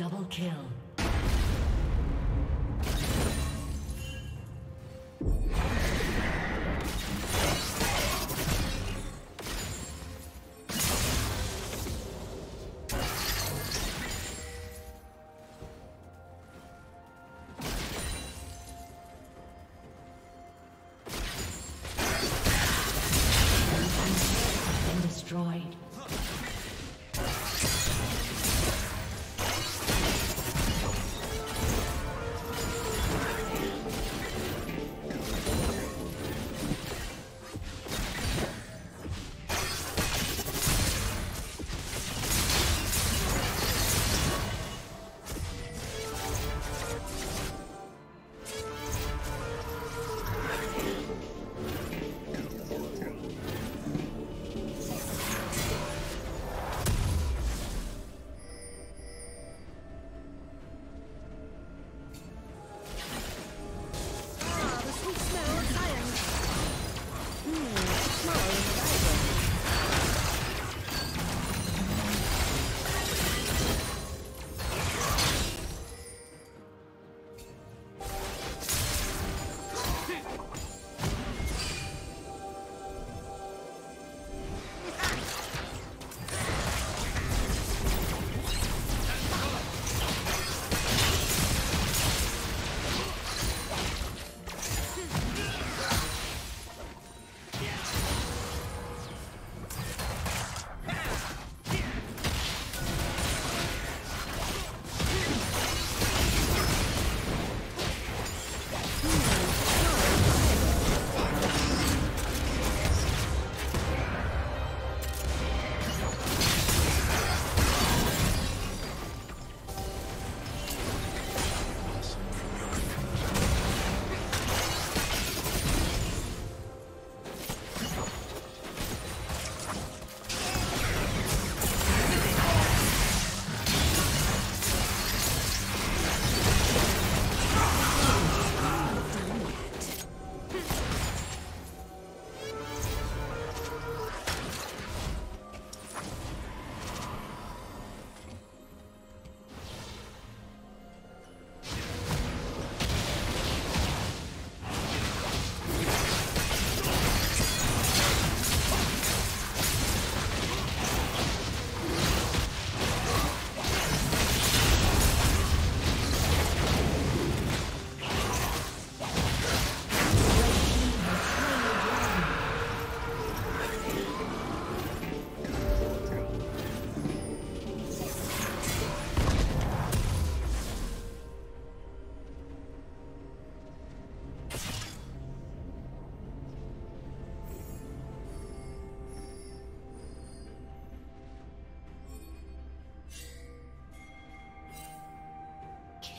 Double kill. Destroyed.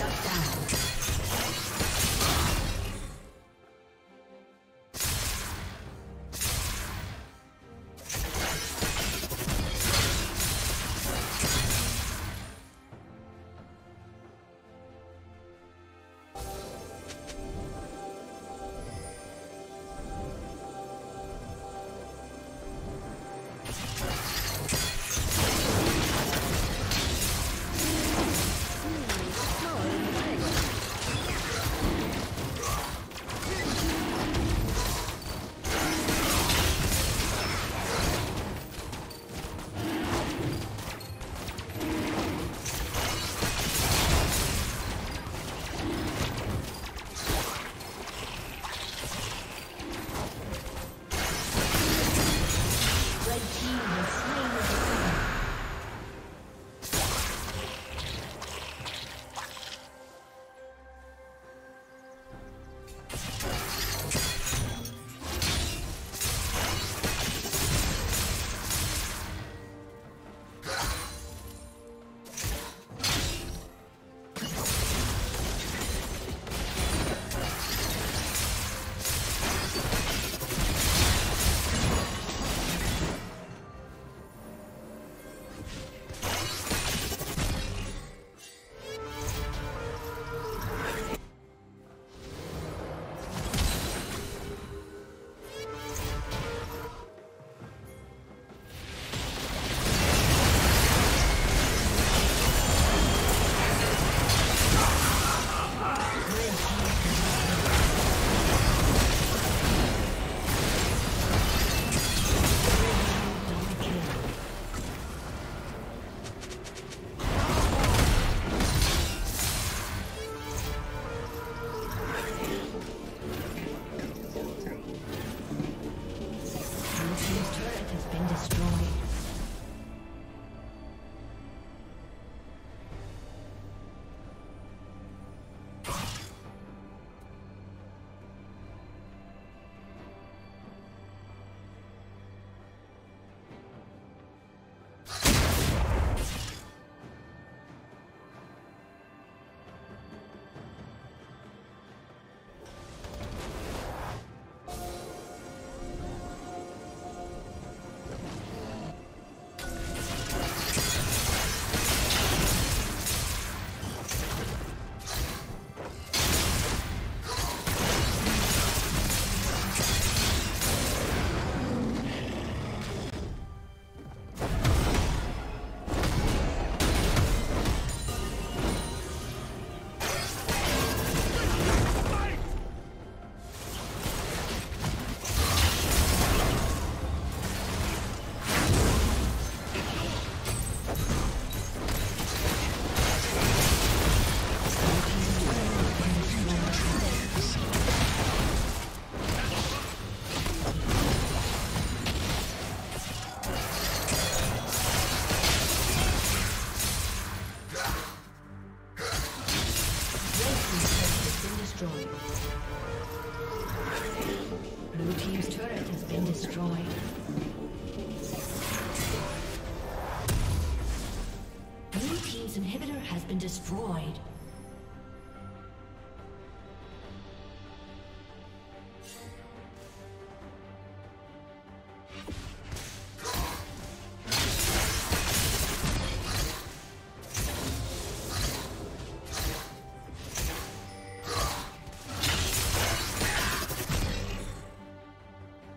Shut down.